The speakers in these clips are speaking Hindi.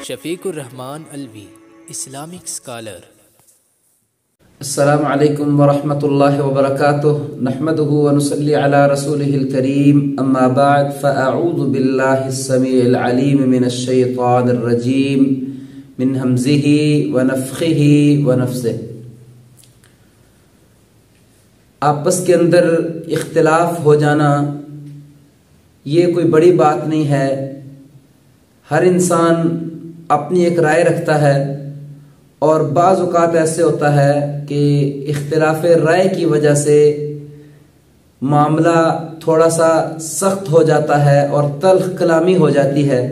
Shafiqur Rahman Alvi, Islamic scholar. अस्सलाम वालेकुम वरहमतुल्लाहि वबरकातुह। नहमदुहु व नुसल्ली करीम अम्मा बाद फअऊज़ु बिल्लाहिस समीइल अलीम मिनश शैतानिर रजीम। मिन हमज़िही व नफ़्ख़िही व नफ़्सिही। आपस के अंदर इख्तिलाफ हो जाना, ये कोई बड़ी बात नहीं है। हर इंसान अपनी एक राय रखता है और बाज़ अवत ऐसे होता है कि इख्तलाफ राय की वजह से मामला थोड़ा सा सख्त हो जाता है और तलख कलामी हो जाती है।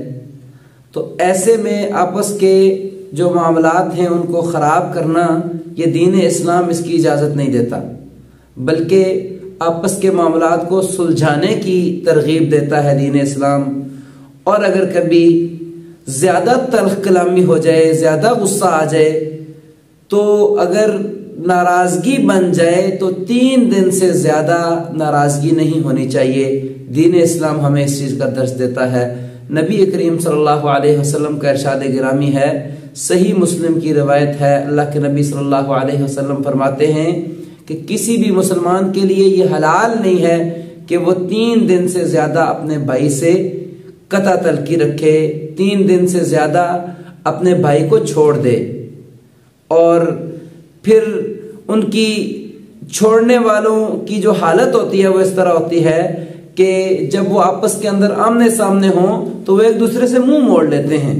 तो ऐसे में आपस के जो मामलात हैं उनको ख़राब करना ये दीन इस्लाम इसकी इजाज़त नहीं देता, बल्कि आपस के मामलात को सुलझाने की तरगीब देता है दीन इस्लाम। और अगर कभी ज़्यादा तलख कलामी हो जाए, ज़्यादा गुस्सा आ जाए तो अगर नाराज़गी बन जाए तो तीन दिन से ज़्यादा नाराज़गी नहीं होनी चाहिए। दीन इस्लाम हमें इस चीज़ का दर्ज देता है। नबी करीम सल्लल्लाहु अलैहि वसल्लम का इरशाद गिरामी है। सही मुस्लिम की रवायत है। अल्लाह के नबी सल्लल्लाहु अलैहि वसल्लम फरमाते हैं कि किसी भी मुसलमान के लिए ये हलाल नहीं है कि वो तीन दिन से ज़्यादा अपने भाई से कता तलकी रखे, तीन दिन से ज़्यादा अपने भाई को छोड़ दे। और फिर उनकी छोड़ने वालों की जो हालत होती है, वो इस तरह होती है कि जब वो आपस के अंदर आमने सामने हो तो वो एक दूसरे से मुँह मोड़ लेते हैं।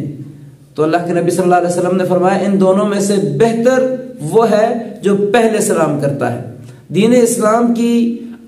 तो अल्लाह के नबी सल्लल्लाहु अलैहि वसल्लम ने फरमाया, इन दोनों में से बेहतर वो है जो पहले सलाम करता है। दीन इस्लाम की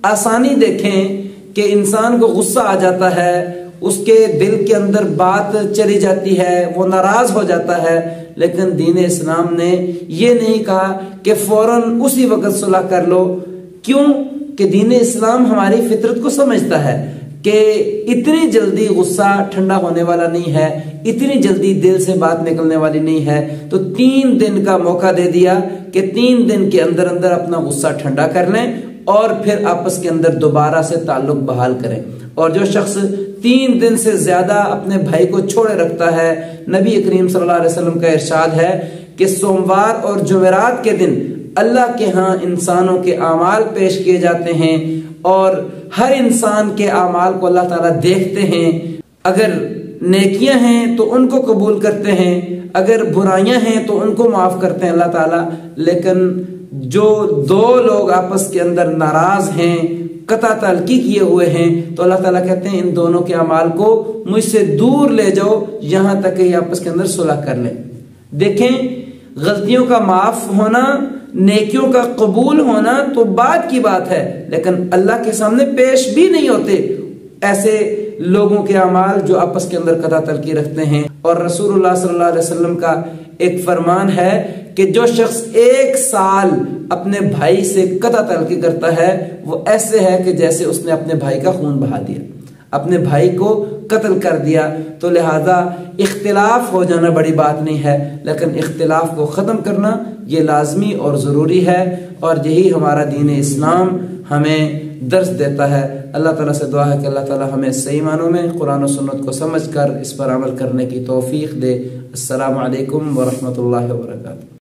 आसानी देखें कि इंसान को गुस्सा आ जाता है उसके दिल के अंदर बात चली जाती है, वो नाराज़ हो जाता है। लेकिन दीन इस्लाम ने ये नहीं कहा कि फ़ौरन उसी वक्त सुलह कर लो। क्यों? कि दीन इस्लाम हमारी फितरत को समझता है कि इतनी जल्दी गुस्सा ठंडा होने वाला नहीं है, इतनी जल्दी दिल से बात निकलने वाली नहीं है। तो तीन दिन का मौका दे दिया कि तीन दिन के अंदर अंदर अपना गुस्सा ठंडा कर लें और फिर आपस के अंदर दोबारा से ताल्लुक बहाल करें। और जो शख्स तीन दिन से ज़्यादा अपने भाई को छोड़े रखता है, नबी करीम सल्लल्लाहु अलैहि वसल्लम का इरशाद है कि सोमवार और जुमेरात के दिन अल्लाह के यहाँ इंसानों के अमाल पेश किए जाते हैं और हर इंसान के अमाल को अल्लाह ताला देखते हैं। अगर नेकियाँ हैं तो उनको कबूल करते हैं, अगर बुराइयाँ हैं तो उनको माफ़ करते हैं अल्लाह ताला। लेकिन जो दो लोग आपस के अंदर नाराज़ हैं कता तलकी किए हुए हैं तो अल्लाह ताला कहते हैं, इन दोनों के अमाल को मुझसे दूर ले जाओ, यहाँ तक कि आपस के अंदर सुलह कर ले। देखें, गलतियों का माफ़ होना, नेकियों का कबूल होना तो बात की बात है, लेकिन अल्लाह के सामने पेश भी नहीं होते। ऐसे लोगों के अमाल जो आपस के अंदर कदा तलकी रखते हैं। और अलैहि वसल्लम का एक फरमान है कि जो शख्स एक साल अपने भाई से कदा तलकी करता है, वो ऐसे है कि जैसे उसने अपने भाई का खून बहा दिया, अपने भाई को कत्ल कर दिया। तो लिहाजा इख्तिलाफ हो जाना बड़ी बात नहीं है, लेकिन इख्तिलाफ को ख़त्म करना ये लाजमी और ज़रूरी है। और यही हमारा दीन इस्लाम हमें दर्ज देता है। अल्लाह ताला से दुआ है कि अल्लाह ताला हमें सही मानों में कुरान और सुन्नत को समझ कर इस पर अमल करने की तोफ़ी दे। अल्लाम वरहमल वर्का